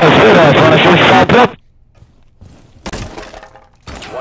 terceres, bona sexta,